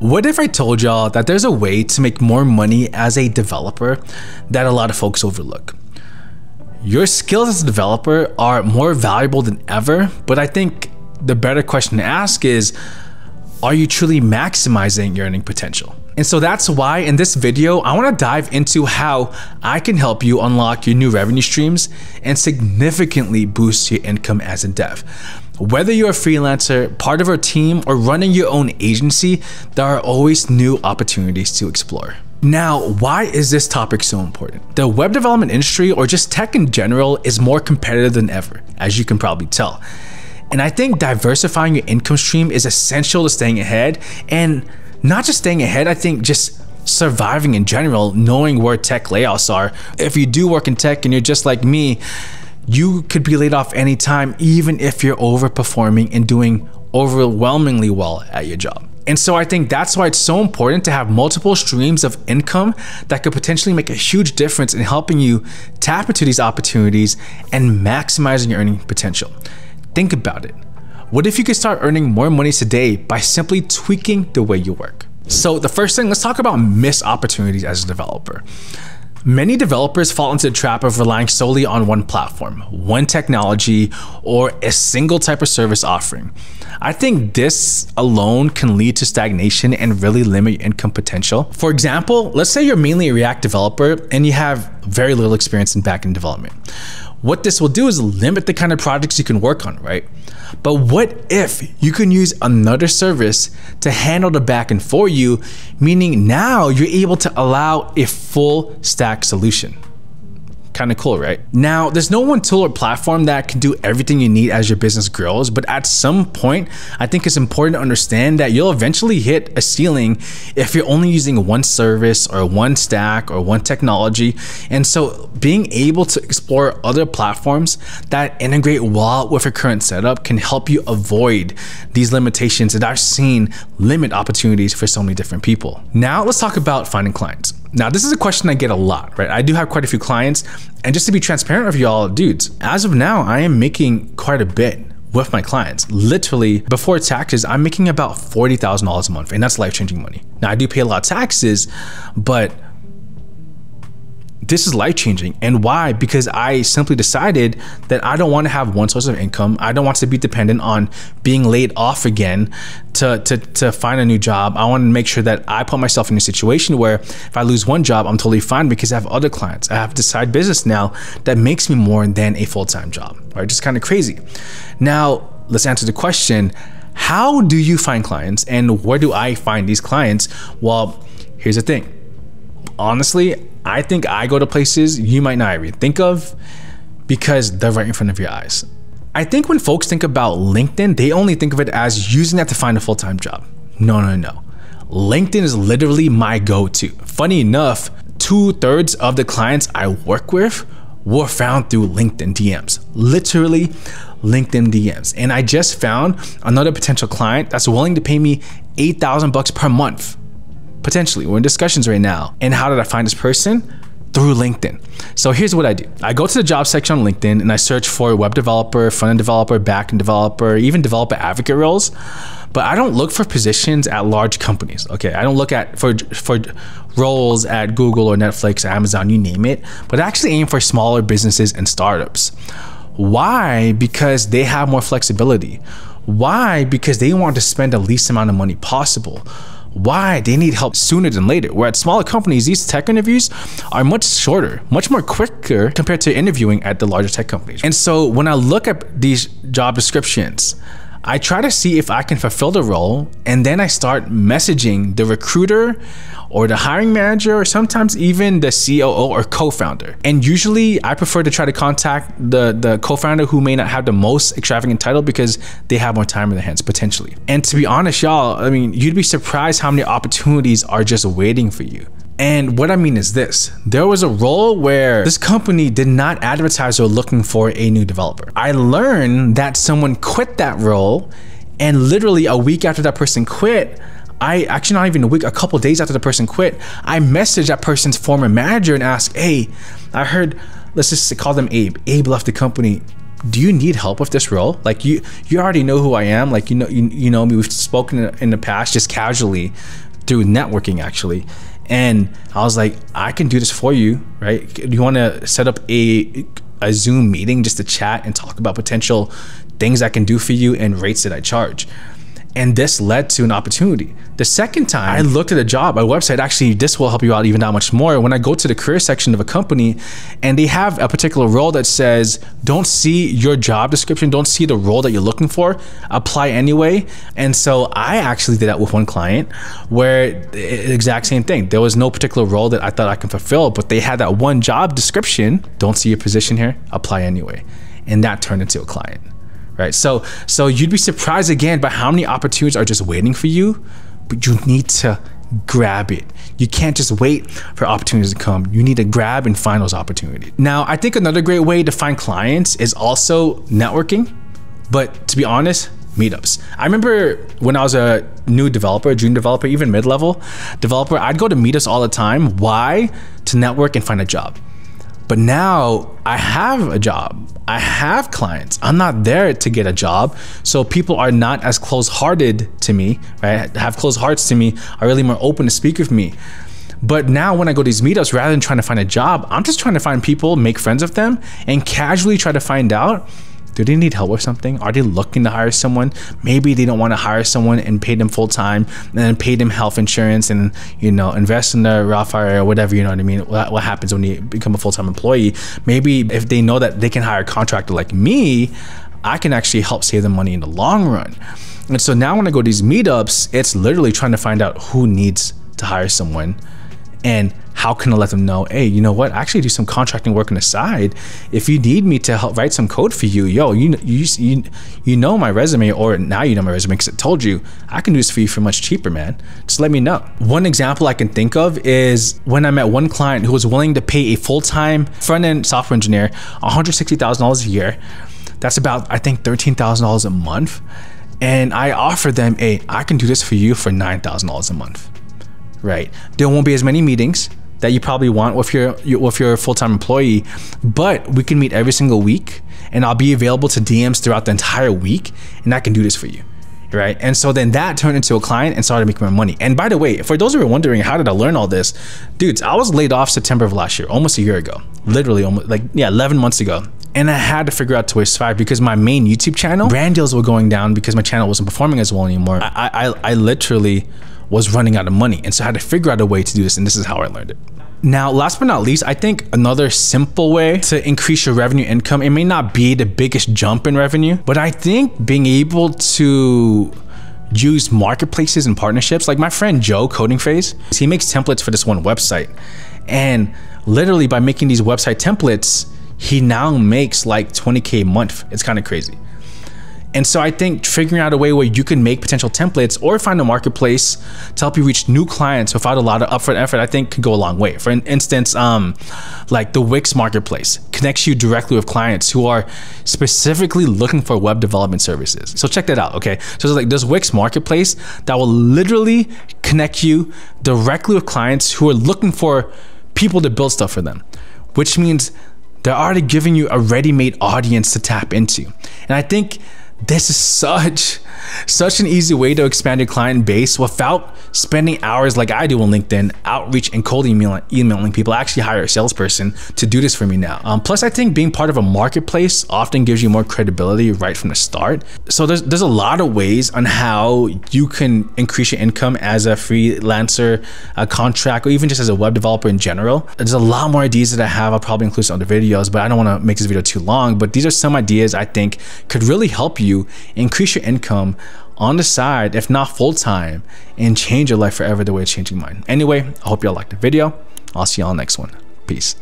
What if I told y'all that there's a way to make more money as a developer that a lot of folks overlook? Your skills as a developer are more valuable than ever, but I think the better question to ask is are you truly maximizing your earning potential? And so that's why in this video, I wanna dive into how I can help you unlock your new revenue streams and significantly boost your income as a dev. Whether you're a freelancer, part of our team, or running your own agency, there are always new opportunities to explore. Now, why is this topic so important? The web development industry, or just tech in general, is more competitive than ever, as you can probably tell. And I think diversifying your income stream is essential to staying ahead. And not just staying ahead, I think just surviving in general, knowing where tech layoffs are. If you do work in tech and you're just like me, you could be laid off anytime, even if you're overperforming and doing overwhelmingly well at your job. And so I think that's why it's so important to have multiple streams of income that could potentially make a huge difference in helping you tap into these opportunities and maximizing your earning potential. Think about it. What if you could start earning more money today by simply tweaking the way you work? So the first thing, let's talk about missed opportunities as a developer. Many developers fall into the trap of relying solely on one platform, one technology, or a single type of service offering. I think this alone can lead to stagnation and really limit your income potential. For example, let's say you're mainly a React developer and you have very little experience in backend development. What this will do is limit the kind of projects you can work on, right? But what if you can use another service to handle the backend for you, meaning now you're able to allow a full stack solution? Kind of cool, right? Now, there's no one tool or platform that can do everything you need as your business grows, but at some point, I think it's important to understand that you'll eventually hit a ceiling if you're only using one service or one stack or one technology. And so being able to explore other platforms that integrate well with your current setup can help you avoid these limitations that I've seen limit opportunities for so many different people. Now let's talk about finding clients. Now, this is a question I get a lot, right? I do have quite a few clients, and just to be transparent with y'all, dudes, as of now, I am making quite a bit with my clients. Literally, before taxes, I'm making about $40,000 a month, and that's life changing money. Now, I do pay a lot of taxes, but this is life changing. And why? Because I simply decided that I don't want to have one source of income. I don't want to be dependent on being laid off again to, to, to find a new job. I want to make sure that I put myself in a situation where if I lose one job, I'm totally fine because I have other clients. I have this side business now that makes me more than a full time job, right? Just kind of crazy. Now, let's answer the question how do you find clients and where do I find these clients? Well, here's the thing. Honestly, I think I go to places you might not even think of because they're right in front of your eyes. I think when folks think about LinkedIn, they only think of it as using that to find a full time job. No, no, no. LinkedIn is literally my go to. Funny enough, two thirds of the clients I work with were found through LinkedIn DMs. Literally, LinkedIn DMs. And I just found another potential client that's willing to pay me 8,000 bucks per month potentially. We're in discussions right now. And how did I find this person? Through LinkedIn. So here's what I do. I go to the job section on LinkedIn and I search for web developer, front end developer, back end developer, even developer advocate roles. But I don't look for positions at large companies. Okay, I don't look at for for roles at Google or Netflix, Amazon, you name it. But I actually aim for smaller businesses and startups. Why? Because they have more flexibility. Why? Because they want to spend the least amount of money possible why they need help sooner than later. Where at smaller companies, these tech interviews are much shorter, much more quicker compared to interviewing at the larger tech companies. And so when I look at these job descriptions, I try to see if I can fulfill the role, and then I start messaging the recruiter or the hiring manager or sometimes even the COO or co-founder. And usually I prefer to try to contact the, the co-founder who may not have the most extravagant title because they have more time in their hands potentially. And to be honest, y'all, I mean, you'd be surprised how many opportunities are just waiting for you. And what I mean is this there was a role where this company did not advertise or looking for a new developer. I learned that someone quit that role, and literally a week after that person quit, I actually not even a week, a couple days after the person quit, I messaged that person's former manager and asked, "Hey, I heard, let's just call them Abe. Abe left the company. Do you need help with this role? Like you, you already know who I am. Like you know, you, you know me. We've spoken in the past, just casually, through networking actually. And I was like, I can do this for you, right? Do you want to set up a a Zoom meeting just to chat and talk about potential things I can do for you and rates that I charge? And this led to an opportunity. The second time I looked at a job, a website, actually, this will help you out even that much more. When I go to the career section of a company and they have a particular role that says, don't see your job description, don't see the role that you're looking for, apply anyway. And so I actually did that with one client where the exact same thing. There was no particular role that I thought I can fulfill, but they had that one job description, don't see your position here, apply anyway. And that turned into a client right? So so you'd be surprised again by how many opportunities are just waiting for you, but you need to grab it. You can't just wait for opportunities to come. You need to grab and find those opportunities. Now, I think another great way to find clients is also networking, but to be honest, meetups. I remember when I was a new developer, junior developer, even mid-level developer, I'd go to meetups all the time. Why? To network and find a job. But now I have a job. I have clients. I'm not there to get a job. So people are not as close hearted to me, right? Have close hearts to me, are really more open to speak with me. But now when I go to these meetups, rather than trying to find a job, I'm just trying to find people, make friends with them, and casually try to find out do they need help with something? Are they looking to hire someone? Maybe they don't want to hire someone and pay them full time and then pay them health insurance and you know invest in the IRA or whatever. You know what I mean? What, what happens when you become a full time employee? Maybe if they know that they can hire a contractor like me, I can actually help save them money in the long run. And so now when I go to these meetups, it's literally trying to find out who needs to hire someone and how can I let them know, hey, you know what? I actually do some contracting work on the side. If you need me to help write some code for you, yo, you you you, you know my resume, or now you know my resume because I told you I can do this for you for much cheaper, man. Just let me know. One example I can think of is when I met one client who was willing to pay a full-time front-end software engineer $160,000 a year. That's about I think $13,000 a month. And I offered them, hey, I can do this for you for $9,000 a month right? There won't be as many meetings that you probably want with your, with your full-time employee, but we can meet every single week and I'll be available to DMs throughout the entire week and I can do this for you. Right. And so then that turned into a client and started making my money. And by the way, for those who are wondering, how did I learn all this? Dudes, I was laid off September of last year, almost a year ago, literally almost like, yeah, 11 months ago. And I had to figure out to survive because my main YouTube channel, brand deals were going down because my channel wasn't performing as well anymore. I, I, I literally was running out of money. And so I had to figure out a way to do this. And this is how I learned it. Now, last but not least, I think another simple way to increase your revenue income, it may not be the biggest jump in revenue, but I think being able to use marketplaces and partnerships, like my friend Joe Coding Phase, he makes templates for this one website. And literally by making these website templates, he now makes like 20K a month. It's kind of crazy. And so I think figuring out a way where you can make potential templates or find a marketplace to help you reach new clients without a lot of upfront effort, I think could go a long way. For instance, um, like the Wix marketplace connects you directly with clients who are specifically looking for web development services. So check that out, okay? So it's like this Wix marketplace that will literally connect you directly with clients who are looking for people to build stuff for them, which means they're already giving you a ready-made audience to tap into. And I think this is such such an easy way to expand your client base without spending hours like I do on LinkedIn, outreach and cold emailing, emailing people. I actually hire a salesperson to do this for me now. Um, plus, I think being part of a marketplace often gives you more credibility right from the start. So there's there's a lot of ways on how you can increase your income as a freelancer, a contract, or even just as a web developer in general. There's a lot more ideas that I have. I'll probably include some other videos, but I don't want to make this video too long. But these are some ideas I think could really help you increase your income on the side, if not full time, and change your life forever the way it's changing mine. Anyway, I hope y'all liked the video. I'll see y'all next one. Peace.